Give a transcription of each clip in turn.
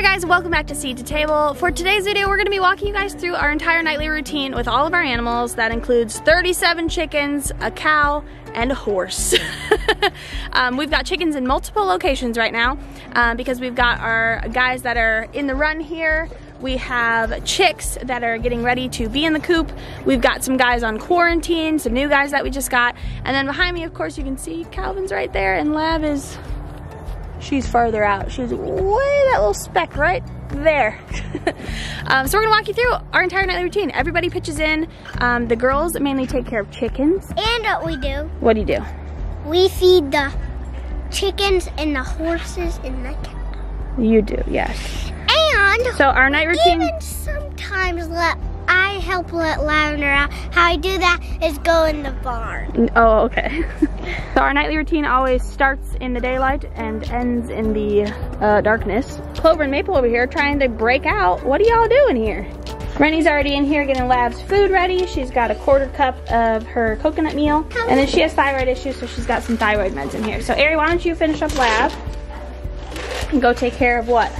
there guys, welcome back to Seed to Table. For today's video, we're gonna be walking you guys through our entire nightly routine with all of our animals. That includes 37 chickens, a cow, and a horse. um, we've got chickens in multiple locations right now um, because we've got our guys that are in the run here. We have chicks that are getting ready to be in the coop. We've got some guys on quarantine, some new guys that we just got. And then behind me, of course, you can see Calvin's right there and Lav is she's farther out. She's way that little speck right there. um, so we're gonna walk you through our entire nightly routine. Everybody pitches in. Um, the girls mainly take care of chickens. And what we do, What do you do? we feed the chickens and the horses and the cow. You do, yes. And So our night routine, even sometimes let I help let Lavender out. How I do that is go in the barn. oh, okay. so our nightly routine always starts in the daylight and ends in the uh, darkness. Clover and Maple over here trying to break out. What are y'all doing here? Rennie's already in here getting Lav's food ready. She's got a quarter cup of her coconut meal. And then she has thyroid issues, so she's got some thyroid meds in here. So Ari, why don't you finish up Lab and go take care of what?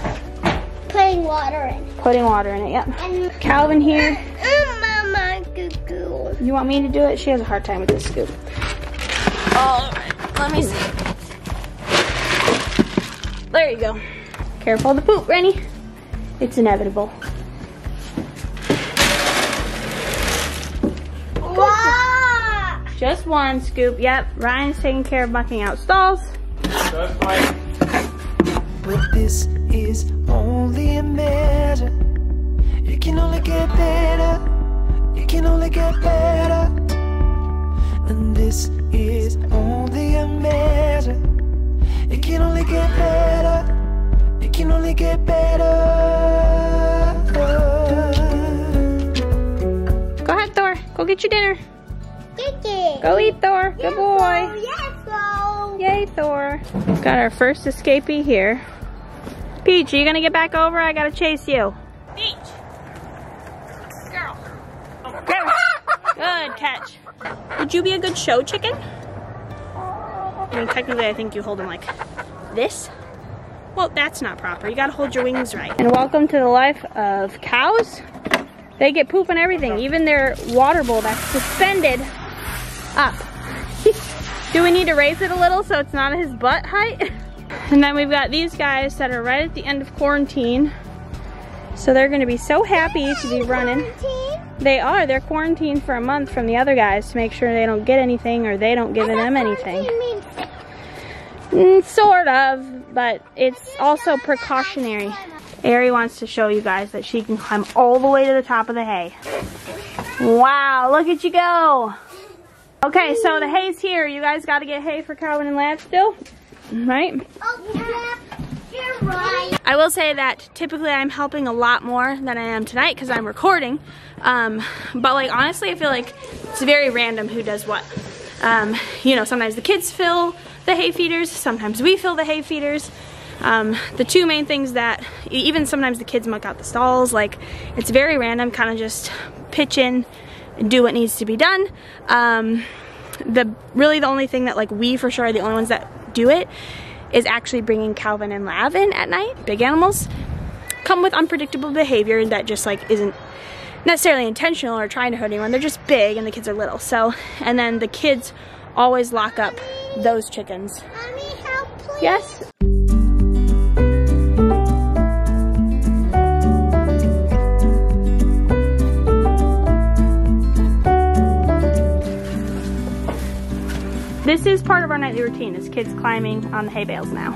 Putting water in. Putting water in it, yep. And Calvin here. Mm, Mama, goo goo. You want me to do it? She has a hard time with this scoop. All right, let me see. There you go. Careful of the poop, Rennie. It's inevitable. Wow. Just one scoop. Yep, Ryan's taking care of mucking out stalls. But this is only a measure. It can only get better. It can only get better. And this is only a measure. It can only get better. It can only get better. Go ahead, Thor. Go get your dinner. Kiki. Go eat, Thor. Good boy. Yes, go. Yay, Thor. Got our first escapee here. Peach, are you gonna get back over? I gotta chase you. Peach. Girl. Girl. Good catch. Would you be a good show chicken? I mean, technically, I think you hold them like this. Well, that's not proper. You gotta hold your wings right. And welcome to the life of cows. They get poop and everything, even their water bowl that's suspended up. Do we need to raise it a little so it's not at his butt height? And then we've got these guys that are right at the end of quarantine. So they're gonna be so happy to be running. They are, they're quarantined for a month from the other guys to make sure they don't get anything or they don't give them anything. Mm, sort of, but it's also precautionary. Ari wants to show you guys that she can climb all the way to the top of the hay. Wow, look at you go. Okay, so the hay's here. You guys got to get hay for Calvin and Lav still, right? Oh, you're right. I will say that typically I'm helping a lot more than I am tonight because I'm recording. Um, but like honestly, I feel like it's very random who does what. Um, you know, sometimes the kids fill the hay feeders, sometimes we fill the hay feeders. Um, the two main things that, even sometimes the kids muck out the stalls, like it's very random, kind of just pitch in and do what needs to be done. Um, the really the only thing that like we for sure are the only ones that do it is actually bringing Calvin and Lav in at night. Big animals come with unpredictable behavior that just like isn't necessarily intentional or trying to hurt anyone. They're just big and the kids are little. So, and then the kids always lock up those chickens. Mommy, help, please. Yes? This is part of our nightly routine, is kids climbing on the hay bales now.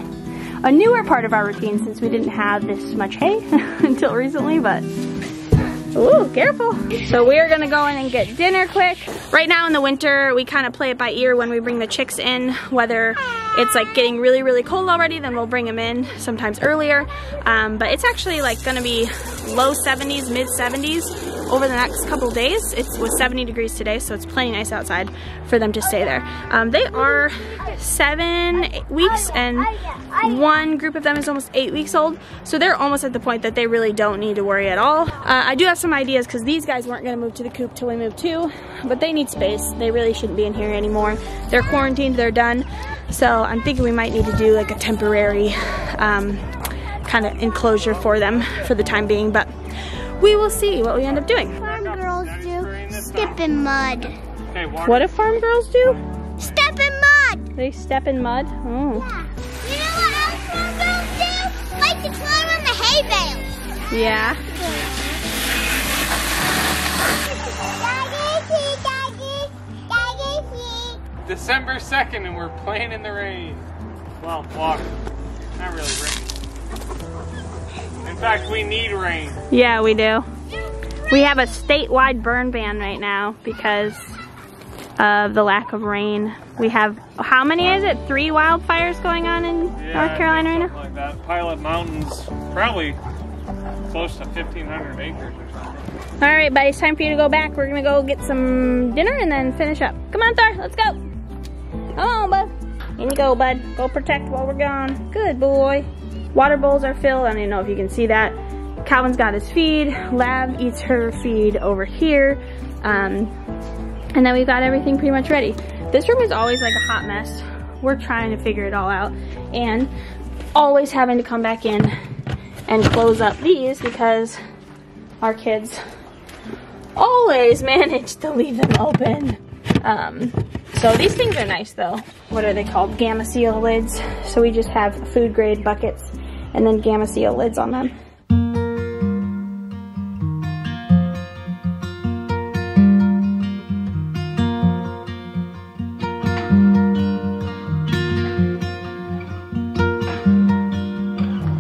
A newer part of our routine since we didn't have this much hay until recently, but Ooh, careful. So we are gonna go in and get dinner quick. Right now in the winter, we kind of play it by ear when we bring the chicks in, whether it's like getting really, really cold already, then we'll bring them in sometimes earlier. Um, but it's actually like gonna be low 70s, mid 70s over the next couple days. It was 70 degrees today, so it's plenty nice outside for them to stay there. Um, they are seven weeks and one group of them is almost eight weeks old. So they're almost at the point that they really don't need to worry at all. Uh, I do have some ideas because these guys weren't gonna move to the coop till we move too, but they need space. They really shouldn't be in here anymore. They're quarantined, they're done. So I'm thinking we might need to do like a temporary um, kind of enclosure for them for the time being, but we will see what we end up doing. Farm girls do step in mud. What do farm girls do? Step in mud. They step in mud? Oh. Yeah. You know what else farm girls do? Like to climb on the hay bales. Yeah. December 2nd and we're playing in the rain. Well, water. Not really rain. In fact, we need rain. Yeah, we do. We have a statewide burn ban right now because of the lack of rain. We have, how many is it? Three wildfires going on in Yeah, North Carolina right now? like that. Pilot Mountain's probably close to 1,500 acres or something. All right, buddy, it's time for you to go back. We're gonna go get some dinner and then finish up. Come on, Thor, let's go. Come on, bud. In you go, bud. Go protect while we're gone. Good boy. Water bowls are filled. I don't know if you can see that. Calvin's got his feed. Lav eats her feed over here. Um, and then we've got everything pretty much ready. This room is always like a hot mess. We're trying to figure it all out. And always having to come back in and close up these because our kids always manage to leave them open. Um, so these things are nice though. What are they called? Gamma seal lids. So we just have food grade buckets and then gamma seal lids on them.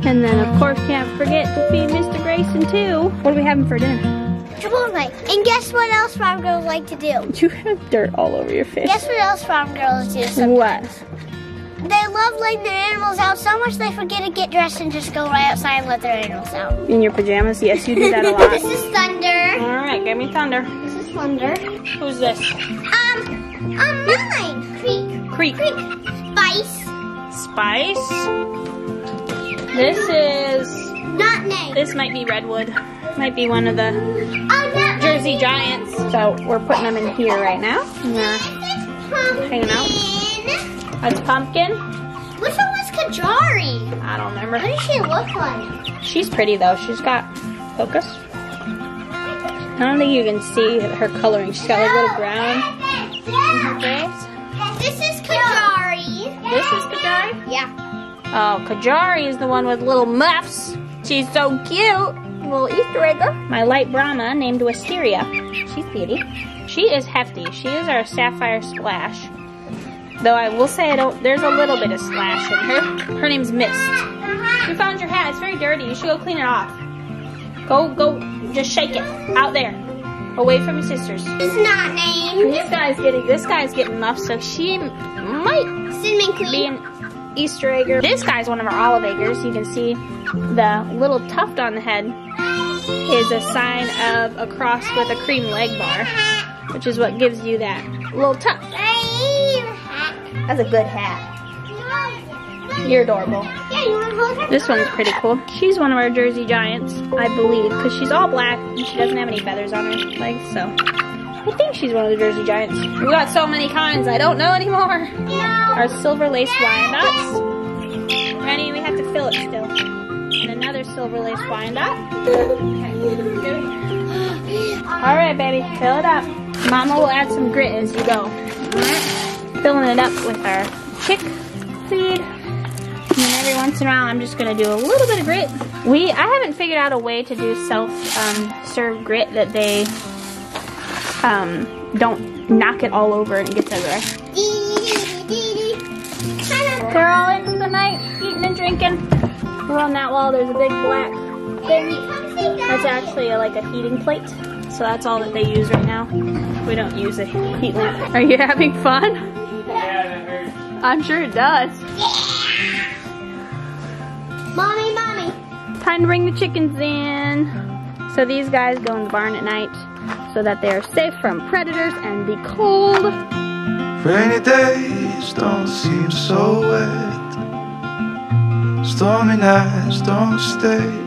And then of course can't forget to feed Mr. Grayson too. What are we having for dinner? Chipotle. And guess what else farm girls like to do? You have dirt all over your face. Guess what else farm girls do sometimes? What? Love letting their animals out so much they forget to get dressed and just go right outside and let their animals out. In your pajamas? Yes, you do that a lot. this is Thunder. Alright, give me thunder. This is Thunder. Who's this? Um, um, mine. Creek. Creek. Creek. Spice. Spice. This is, Not name. this might be Redwood. Might be one of the Oh, Jersey Giants. So we're putting them in here right now. Yeah. Hanging out. That's Pumpkin. Kajari? I don't remember. What does she look like? She's pretty though. She's got focus. I don't think you can see her coloring. She's got like little brown her face. This is Kajari. This is Kajari? Yeah. Oh, Kajari is the one with little muffs. She's so cute. Little Easter egger. My light Brahma named Wisteria. She's beauty. She is hefty. She is our Sapphire Splash. Though I will say I don't, there's a little bit of splash in her. Her name's Mist. You found your hat. It's very dirty. You should go clean it off. Go, go, just shake it. Out there. Away from your sisters. It's not named. This guy's getting, this guy's getting muffs, so she might Cinnamon be Queen. an Easter egger. This guy's one of our olive eggers. You can see the little tuft on the head is a sign of a cross with a Cream Legbar, which is what gives you that little tuft. That's a good hat. You're adorable. Yeah, you want to hold her? This one's pretty cool. She's one of our Jersey Giants, I believe, because she's all black and she doesn't have any feathers on her legs, so I think she's one of the Jersey Giants. We got so many kinds, I don't know anymore. No. Our silver lace Wyandottes. Ready? We have to fill it still. And another silver lace Wyandotte. All right, baby, fill it up. Mama will add some grit as you go. Filling it up with our chick feed. And then every once in a while, I'm just gonna do a little bit of grit. We, I haven't figured out a way to do self-serve grit that they um, don't knock it all over and it gets everywhere. They're all into the night, eating and drinking. We're on that wall, there's a big black thing. That's actually a, like a heating plate. So that's all that they use right now. We don't use a heat lamp. Are you having fun? Yeah, that hurts. I'm sure it does. Yeah. Mommy, mommy. Time to bring the chickens in. So these guys go in the barn at night so that they are safe from predators and the cold. Rainy days don't seem so wet. Stormy nights don't stay.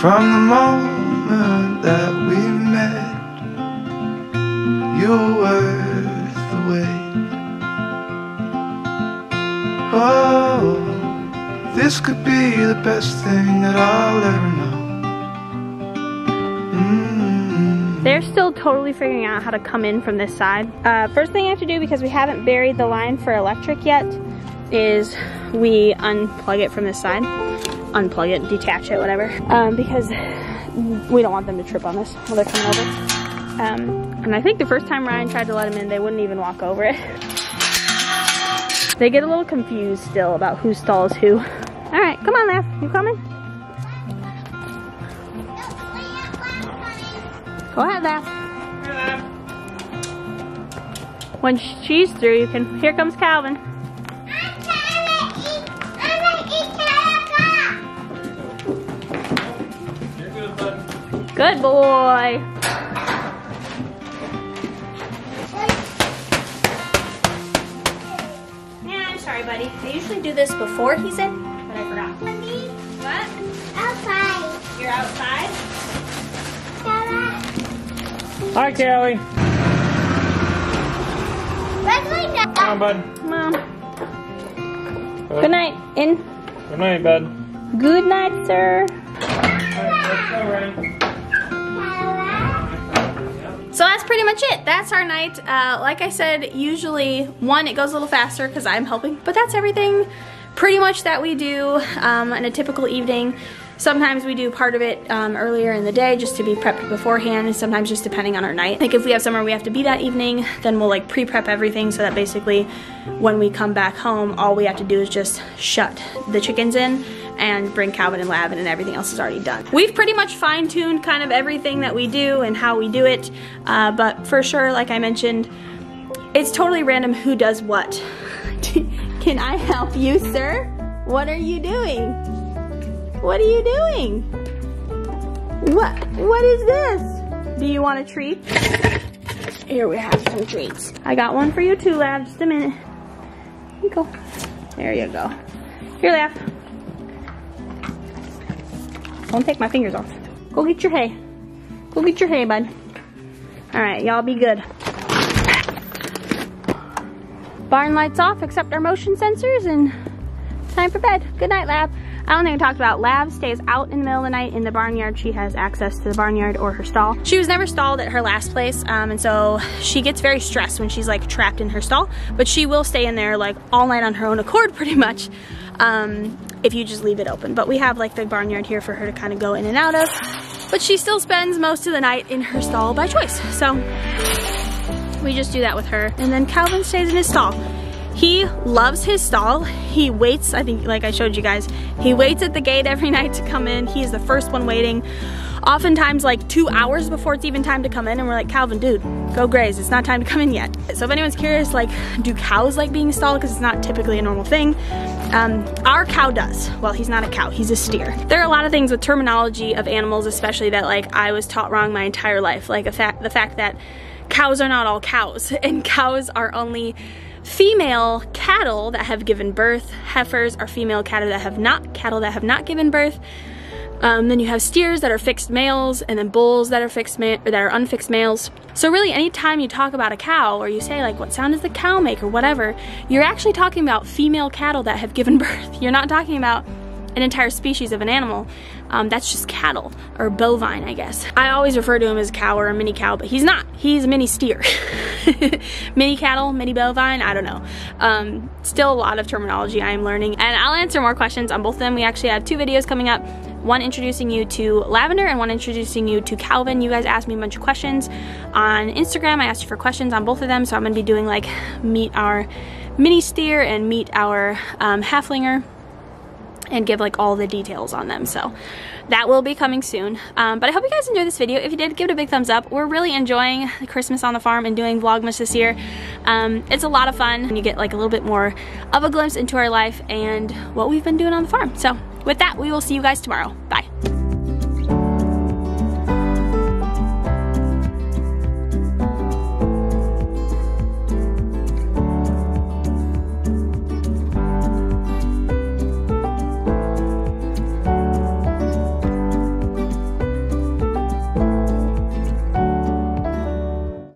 From the moment that we met, you were wait. Oh, This could be the best thing that I'll ever know. Mm. They're still totally figuring out how to come in from this side. Uh, first thing I have to do, because we haven't buried the line for electric yet, is we unplug it from this side. Unplug it, detach it, whatever. Um, because we don't want them to trip on this while they're coming over. Um, and I think the first time Ryan tried to let them in, they wouldn't even walk over it. they get a little confused still about who stalls who. All right, come on, Lav. You coming? Go ahead, Lav. When she's through, you can. Here comes Calvin. Good boy. I usually do this before he's in, but I forgot. What? Outside. You're outside? Hi, Callie. Where's my dad? Come on, bud. Mom. Good night. In. Good night, bud. Good night, sir. Let's go, Ryan. So that's pretty much it. That's our night. Uh, like I said, usually, one, it goes a little faster because I'm helping, but that's everything pretty much that we do um, in a typical evening. Sometimes we do part of it um, earlier in the day just to be prepped beforehand, and sometimes just depending on our night. Like if we have somewhere we have to be that evening, then we'll like pre-prep everything so that basically when we come back home, all we have to do is just shut the chickens in and bring Calvin and Lavin and everything else is already done. We've pretty much fine-tuned kind of everything that we do and how we do it, uh, but for sure, like I mentioned, it's totally random who does what. Can I help you, sir? What are you doing? What are you doing? What? What is this? Do you want a treat? Here we have some treats. I got one for you too, Lab. Just a minute. Here you go. There you go. Here, Lab. Don't take my fingers off. Go get your hay. Go get your hay, bud. All right, y'all be good. Barn lights off except our motion sensors and time for bed. Good night, Lab. I don't think I talked about Lab stays out in the middle of the night in the barnyard. She has access to the barnyard or her stall. She was never stalled at her last place, um, and so she gets very stressed when she's like trapped in her stall, but she will stay in there like all night on her own accord pretty much. Um, if you just leave it open. But we have like the barnyard here for her to kind of go in and out of. But she still spends most of the night in her stall by choice. So we just do that with her. And then Calvin stays in his stall. He loves his stall. He waits, I think like I showed you guys, he waits at the gate every night to come in. He is the first one waiting. Oftentimes like two hours before it's even time to come in and we're like, Calvin, dude, go graze. It's not time to come in yet. So if anyone's curious, like, do cows like being stalled? Because it's not typically a normal thing. Um, our cow does. Well, he's not a cow, he's a steer. There are a lot of things with terminology of animals, especially that like I was taught wrong my entire life. Like fact, the fact that cows are not all cows and cows are only female cattle that have given birth. Heifers are female cattle that have not cattle that have not given birth. Um, then you have steers that are fixed males, and then bulls that are fixed ma- that are unfixed males. So really, anytime you talk about a cow, or you say like, "What sound does the cow make?" or whatever, you're actually talking about female cattle that have given birth. You're not talking about an entire species of an animal. Um, that's just cattle or bovine, I guess. I always refer to him as cow or a mini cow, but he's not. He's mini steer. mini cattle, mini bovine, I don't know. Um, still a lot of terminology I am learning, and I'll answer more questions on both of them. We actually have two videos coming up one introducing you to Lavender and one introducing you to Calvin. You guys asked me a bunch of questions on Instagram. I asked you for questions on both of them, so I'm gonna be doing like meet our mini steer and meet our um, Haflinger and give like all the details on them. So that will be coming soon. Um, but I hope you guys enjoyed this video. If you did, give it a big thumbs up. We're really enjoying Christmas on the farm and doing Vlogmas this year. Um, it's a lot of fun and you get like a little bit more of a glimpse into our life and what we've been doing on the farm. So with that, we will see you guys tomorrow. Bye.